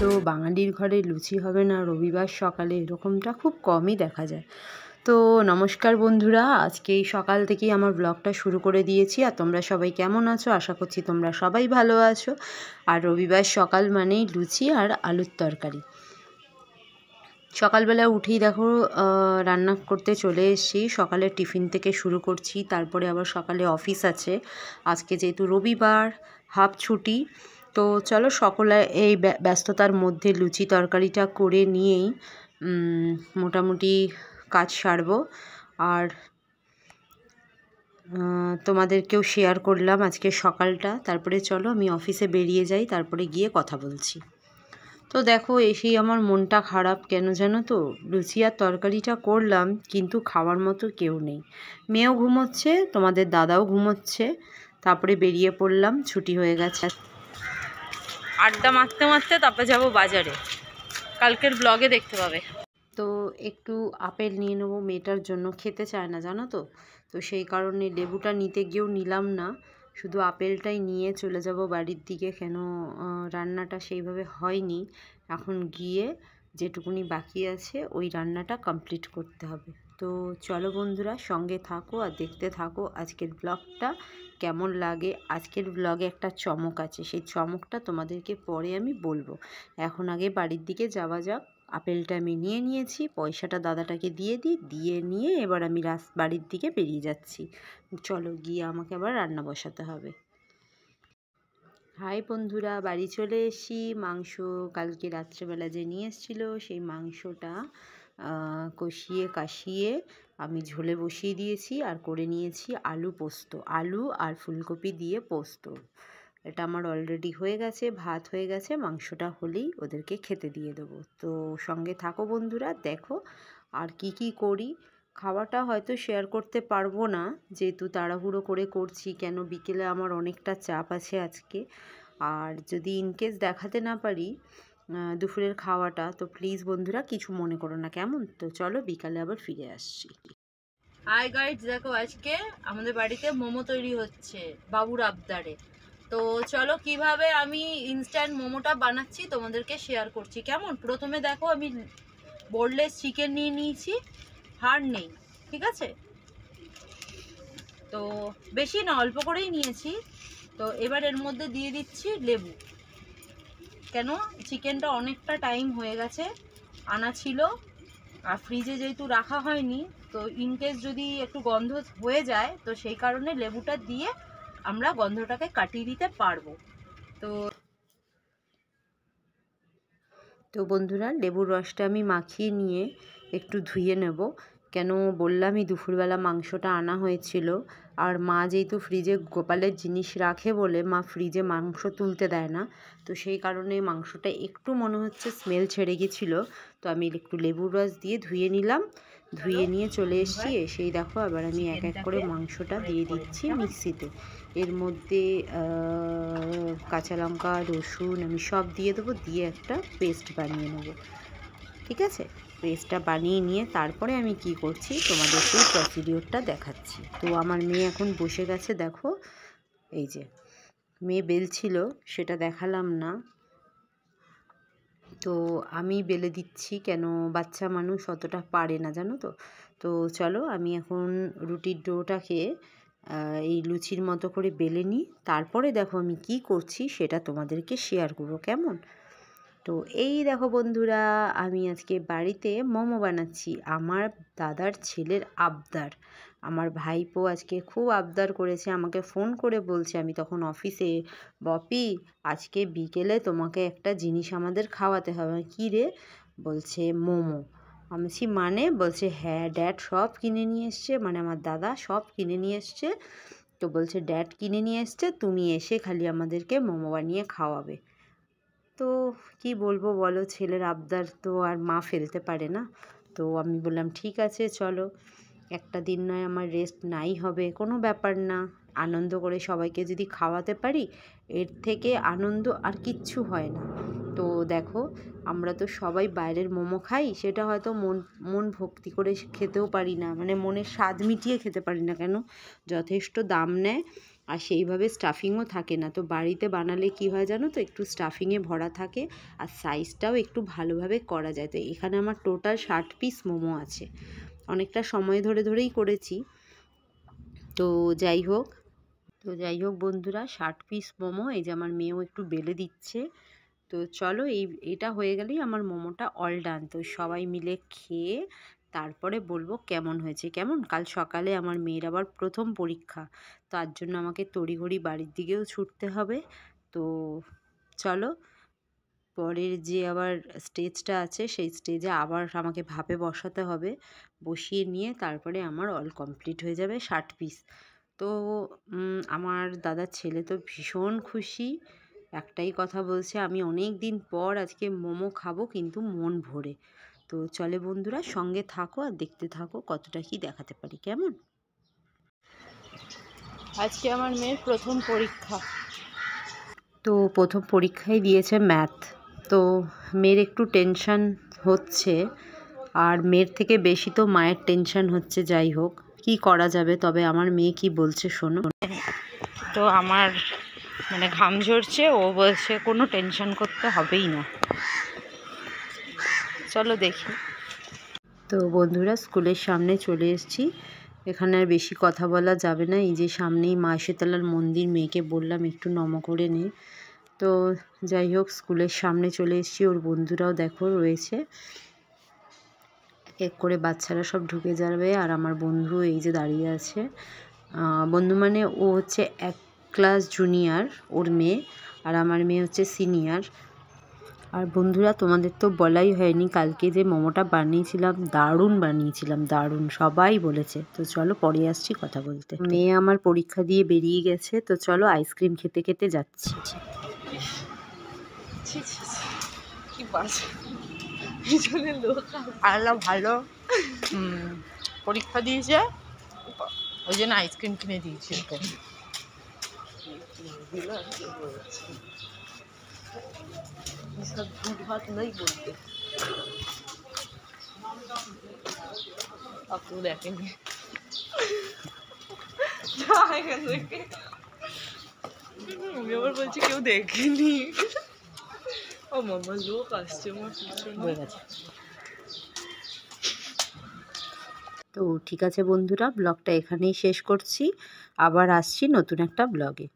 তো বাঙালির ঘরে লুচি হবে না রবিবার সকালে, এরকমটা খুব কমই দেখা যায়। তো নমস্কার বন্ধুরা, আজকে এই সকাল থেকেই আমার ব্লগটা শুরু করে দিয়েছি, আর তোমরা সবাই কেমন আছো? আশা করছি তোমরা সবাই ভালো আছো। আর রবিবার সকাল মানেই লুচি আর আলুর তরকারি। সকালবেলা উঠেই দেখো রান্না করতে চলে এসেছি। সকালে টিফিন থেকে শুরু করছি, তারপরে আবার সকালে অফিস আছে। আজকে যেহেতু রবিবার, হাফ ছুটি তো চলো সকলে এই ব্যস্ততার মধ্যে লুচি তরকারিটা করে নিয়েই মোটামুটি কাজ সারবো। আর তোমাদেরকেও শেয়ার করলাম আজকে সকালটা। তারপরে চলো আমি অফিসে বেরিয়ে যাই, তারপরে গিয়ে কথা বলছি। তো দেখো, এসেই আমার মনটা খারাপ। কেন জানো তো? লুচি আর তরকারিটা করলাম, কিন্তু খাওয়ার মতো কেউ নেই। মেয়েও ঘুমোচ্ছে, তোমাদের দাদাও ঘুমোচ্ছে। তারপরে বেরিয়ে পড়লাম, ছুটি হয়ে গেছে। আড্ডা মারতে মারতে তারপরে যাব বাজারে। কালকের ব্লগে দেখতে পাবে। তো একটু আপেল নিয়ে নেব, মেয়েটার জন্য। খেতে চায় না, জানো তো? তো সেই কারণে লেবুটা নিতে গিয়েও নিলাম না। শুধু আপেলটাই নিয়ে চলে যাব বাড়ির দিকে। কেন রান্নাটা সেইভাবে হয়নি। এখন গিয়ে যেটুকুনি বাকি আছে, ওই রান্নাটা কমপ্লিট করতে হবে। তো চলো বন্ধুরা সঙ্গে থাকো আর দেখতে থাকো আজকের ব্লগটা কেমন লাগে? আজকের ব্লগে একটা চমক আছে, সেই চমকটা তোমাদেরকে পরে আমি বলব। এখন আগে বাড়ির দিকে যাওয়া যাক। আপেলটা আমি নিয়ে নিয়েছি, পয়সাটা দাদাটাকে দিয়ে দিই, দিয়ে নিয়ে এবার আমি রাস, বাড়ির দিকে বেরিয়ে যাচ্ছি। চলো গিয়ে আমাকে আবার রান্না বসাতে হবে। হাই বন্ধুরা, বাড়ি চলে এসি মাংস কালকে রাত্রেবেলা যে নিয়ে এসেছিল, সেই মাংসটা কষিয়ে কাশিয়ে আমি ঝোলে বসিয়ে দিয়েছি আর করে নিয়েছি আলু পোস্ত। আলু আর ফুলকপি দিয়ে পোস্ত। এটা আমার অলরেডি হয়ে গেছে, ভাত হয়ে গেছে, মাংসটা হলেই ওদেরকে খেতে দিয়ে দেবো। তো সঙ্গে থাকো বন্ধুরা, দেখো আর কি কি করি। খাওয়াটা হয়তো শেয়ার করতে পারব না। যেহেতু তাড়াহুড়ো করে করছি, কেন বিকেলে আমার অনেকটা চাপ আছে আজকে। আর যদি ইনকেস দেখাতে না পারি দুপুরের খাওয়াটা, তো প্লিজ বন্ধুরা কিছু মনে করো না। কেমন? তো চলো বিকালে আবার ফিরে আসছি। হাই গাইডস দেখো আজকে আমাদের বাড়িতে মোমো তৈরি হচ্ছে, বাবুর আবদারে। তো চলো কীভাবে আমি ইনস্ট্যান্ট মোমোটা বানাচ্ছি তোমাদেরকে শেয়ার করছি। কেমন? প্রথমে দেখো আমি বোর্ডলেস চিকেন নিয়ে নিয়েছি। হাড় নেই, ঠিক আছে? তো বেশি না, অল্প করেই নিয়েছি। তো এবার এর মধ্যে দিয়ে দিচ্ছি লেবু। কেন? চিকেনটা অনেকটা টাইম হয়ে গেছে, আনা ছিল। আর ফ্রিজে যেহেতু রাখা হয়নি, তো ইনকেস যদি একটু গন্ধ হয়ে যায়, তো সেই কারণে লেবুটা দিয়ে আমরা গন্ধটাকে কাটিয়ে দিতে পারব। তো তো বন্ধুরা, লেবুর রসটা আমি মাখিয়ে নিয়ে একটু ধুয়ে নেব। কেন বললামই দুপুরবেলা মাংসটা আনা হয়েছিল। আর মা যেহেতু ফ্রিজে গোপালের জিনিস রাখে বলে, মা ফ্রিজে মাংস তুলতে দেয় না। তো সেই কারণে মাংসটা একটু মনে হচ্ছে স্মেল ছেড়ে গেছিল। তো আমি একটু লেবুর রস দিয়ে ধুয়ে নিলাম। ধুয়ে নিয়ে চলে এসেছি। এসেই দেখো এবার আমি এক এক করে মাংসটা দিয়ে দিচ্ছি মিক্সিতে। এর মধ্যে কাঁচা লঙ্কা, রসুন আমি সব দিয়ে দেবো। দিয়ে একটা পেস্ট বানিয়ে নেব। ঠিক আছে? পেস্টটা বানিয়ে নিয়ে তারপরে আমি কি করছি, তোমাদের সেই প্রসিডিওরটা দেখাচ্ছি। তো আমার মেয়ে এখন বসে গেছে, দেখো, এই যে, মেয়ে বেলছিল, সেটা দেখালাম না। তো আমি বেলে দিচ্ছি, কেন বাচ্চা মানুষ অতটা পারে না, জানো তো? তো চলো, আমি এখন রুটির ডোটাকে এই লুচির মতো করে বেলে নিই। তারপরে দেখো আমি কি করছি, সেটা তোমাদেরকে শেয়ার করব, কেমন? তো এই দেখো বন্ধুরা, আমি আজকে বাড়িতে মোমো বানাচ্ছি। আমার দাদার ছেলের আবদার। আমার ভাইপো আজকে খুব আবদার করেছে, আমাকে ফোন করে বলছে, আমি তখন অফিসে। বপি, আজকে বিকেলে তোমাকে একটা জিনিস আমাদের খাওয়াতে হবে। কী রে? বলছে, মোমো। আমি মানে? বলছে হ্যাঁ ড্যাড সব কিনে নিয়ে এসছে। মানে আমার দাদা সব কিনে নিয়ে এসছে। তো বলছে, ড্যাড কিনে নিয়ে এসছে, তুমি এসে খালি আমাদেরকে মোমো বানিয়ে খাওয়াবে। তো কি বলব বলো, ছেলের আবদার তো আর মা ফেলতে পারে না। তো আমি বললাম, ঠিক আছে, চলো। একটা দিন নয়, আমার রেস্ট নাই হবে। কোনো ব্যাপার না। আনন্দ করে সবাইকে যদি খাওয়াতে পারি, এর থেকে আনন্দ আর কিচ্ছু হয় না। তো দেখো, আমরা তো সবাই বাইরের মোমো খাই, সেটা হয়তো মন মন ভক্তি করে খেতেও পারি না। মানে মনের স্বাদ মিটিয়ে খেতে পারি না কেন? যথেষ্ট দাম নেয়। আর সেইভাবে স্টাফিংও থাকে না। তো বাড়িতে বানালে কি হয় জানো তো? একটু স্টাফিংয়ে ভরা থাকে আর সাইজটাও একটু ভালোভাবে করা যায়। তো এখানে আমার টোটাল ষাট পিস মোমো আছে। অনেকটা সময় ধরে ধরেই করেছি। তো যাই হোক, তো যাই হোক বন্ধুরা, ষাট পিস মোমো, এই যে আমার মেয়েও একটু বেলে দিচ্ছে। তো চলো এই, এটা হয়ে গেলেই আমার মোমোটা অল ডান তো সবাই মিলে খেয়ে তারপরে বলব কেমন হয়েছে, কেমন? কাল সকালে আমার মেয়ের আবার প্রথম পরীক্ষা। তার জন্য আমাকে তড়িঘড়ি বাড়ির দিকেও ছুটতে হবে। তো চলো, পরের যে আবার স্টেজটা আছে, সেই স্টেজে আবার আমাকে ভাপে বসাতে হবে। বসিয়ে নিয়ে তারপরে আমার অল কমপ্লিট হয়ে যাবে ষাট পিস তো আমার দাদার ছেলে তো ভীষণ খুশি। একটাই কথা বলছে, আমি অনেক দিন পর আজকে মোমো খাব, কিন্তু মন ভরে। তো চলে বন্ধুরা সঙ্গে থাকো আর দেখতে থাকো কতটা কি দেখাতে পারি কেমন? আজকে আমার মেয়ের প্রথম পরীক্ষা। তো প্রথম পরীক্ষায় দিয়েছে ম্যাথ তো মেয়ের একটু টেনশান হচ্ছে আর মেয়ের থেকে বেশি তো মায়ের টেনশান হচ্ছে যাই হোক। কি করা যাবে তবে আমার মেয়ে কি বলছে শোনো। তো আমার মানে ঘাম ঝরছে ও বলছে কোনো টেনশন করতে হবেই না। চলো দেখি। তো বন্ধুরা, স্কুলের সামনে চলে এসেছি। এখানে আর বেশি কথা বলা যাবে না। এই যে সামনেই মা শীতলার মন্দির, মেয়েকে বললাম একটু নম করে নে। তো যাই হোক, স্কুলের সামনে চলে এসেছি। ওর বন্ধুরাও দেখো রয়েছে। এক করে বাচ্চারা সব ঢুকে যাবে আর আমার বন্ধু এই যে দাঁড়িয়ে আছে। বন্ধু মানে ও হচ্ছে এক ক্লাস জুনিয়র ওর মেয়ে। আর আমার মেয়ে হচ্ছে সিনিয়র আর বন্ধুরা তোমাদের তো বলাই হয়নি কালকে যে মোমোটা বানিয়েছিলাম দারুণ বানিয়েছিলাম দারুণ সবাই বলেছে তো চলো পরে আসছি কথা বলতে মেয়ে আমার পরীক্ষা দিয়ে বেরিয়ে গেছে তো চলো আইসক্রিম খেতে খেতে যাচ্ছি আল্লাহ ভালো পরীক্ষা দিয়েছে ওই জন্য আইসক্রিম কিনে দিয়েছি ঝুট ভাত নই বলতে। আপু দেখেনি। আমি আবার বলছি কেউ দেখেনি। ও মামা, লোক আসছে হয়ে গেছে। তো ঠিক আছে বন্ধুরা, ব্লগটা এখানেই শেষ করছি। আবার আসছি নতুন একটা ব্লগে।